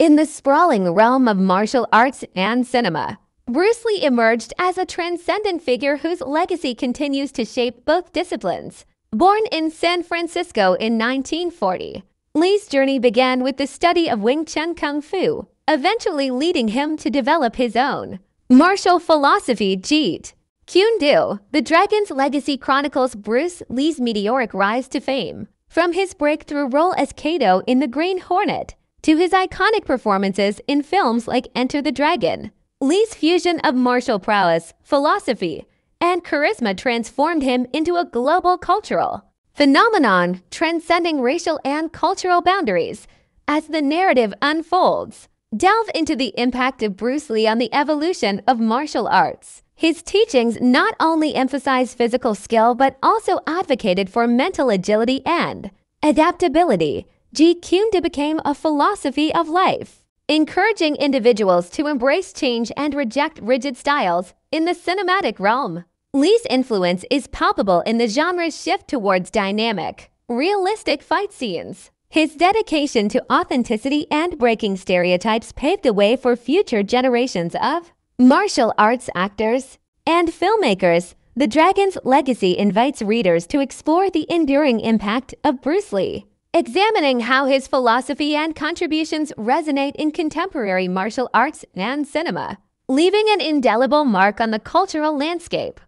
In the sprawling realm of martial arts and cinema, Bruce Lee emerged as a transcendent figure whose legacy continues to shape both disciplines. Born in San Francisco in 1940, Lee's journey began with the study of Wing Chun Kung Fu, eventually leading him to develop his own martial philosophy, Jeet. Kune Do, The Dragon's Legacy chronicles Bruce Lee's meteoric rise to fame. From his breakthrough role as Kato in The Green Hornet to his iconic performances in films like Enter the Dragon, Lee's fusion of martial prowess, philosophy, and charisma transformed him into a global cultural phenomenon transcending racial and cultural boundaries. As the narrative unfolds, delve into the impact of Bruce Lee on the evolution of martial arts. His teachings not only emphasized physical skill but also advocated for mental agility and adaptability. Jeet became a philosophy of life, encouraging individuals to embrace change and reject rigid styles in the cinematic realm. Lee's influence is palpable in the genre's shift towards dynamic, realistic fight scenes. His dedication to authenticity and breaking stereotypes paved the way for future generations of martial arts actors, and filmmakers, The Dragon's Legacy invites readers to explore the enduring impact of Bruce Lee, examining how his philosophy and contributions resonate in contemporary martial arts and cinema, leaving an indelible mark on the cultural landscape.